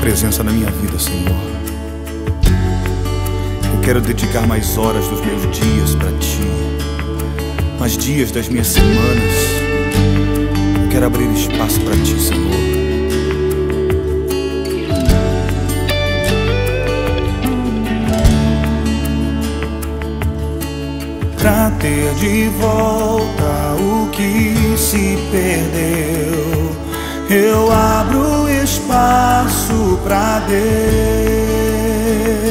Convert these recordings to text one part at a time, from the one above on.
presença na minha vida, Senhor. Eu quero dedicar mais horas dos meus dias para Ti, mais dias das minhas semanas. Eu quero abrir espaço para Ti, Senhor. Pra ter de volta o que se perdeu, eu abro espaço para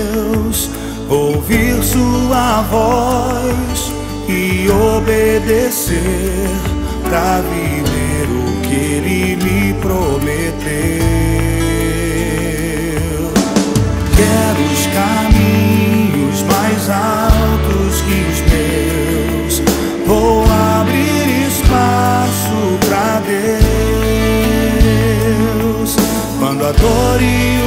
Deus, ouvir Sua voz e obedecer para glory.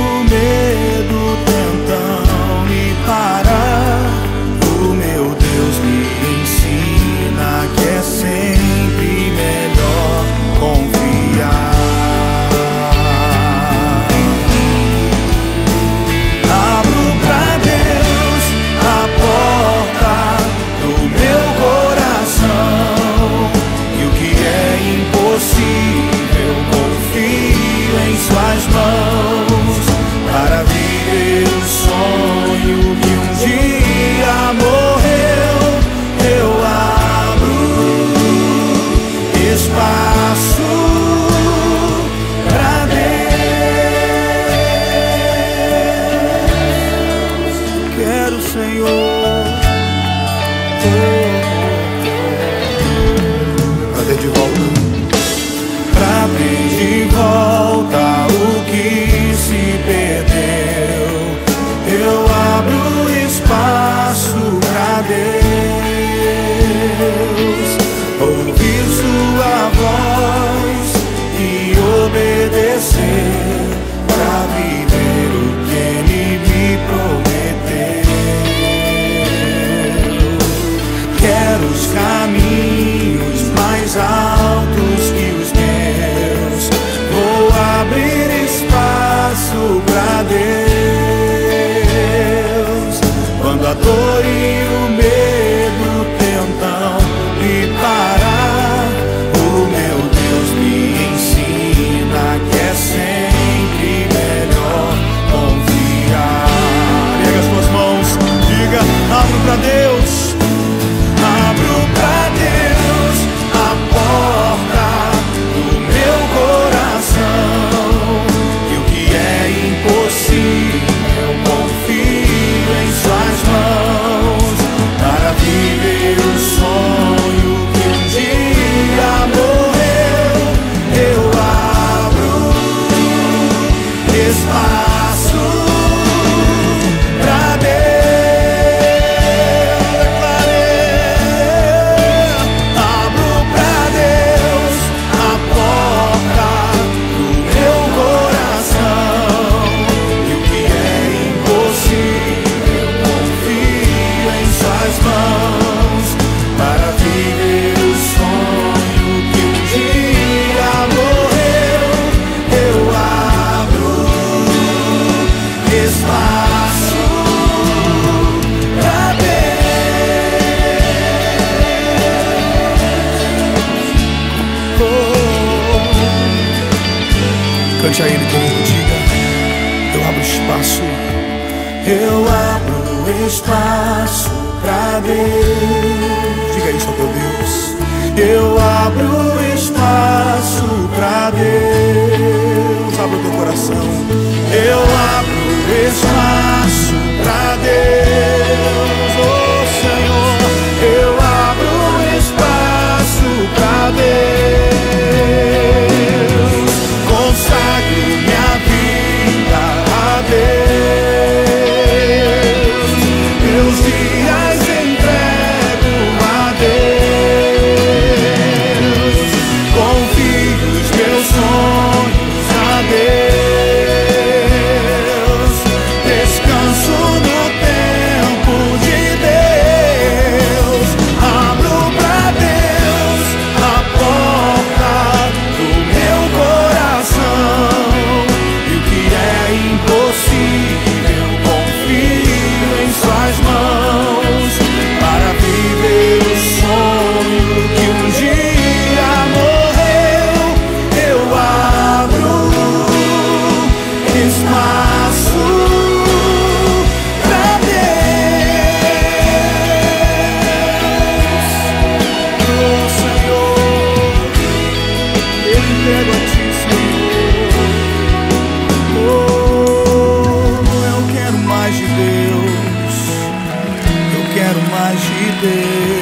Deus. Oh. my Cante a Ele comigo, diga Eu abro espaço. Eu abro espaço pra Deus. Diga isso, meu Deus. Eu abro espaço pra Deus. mais de Deus.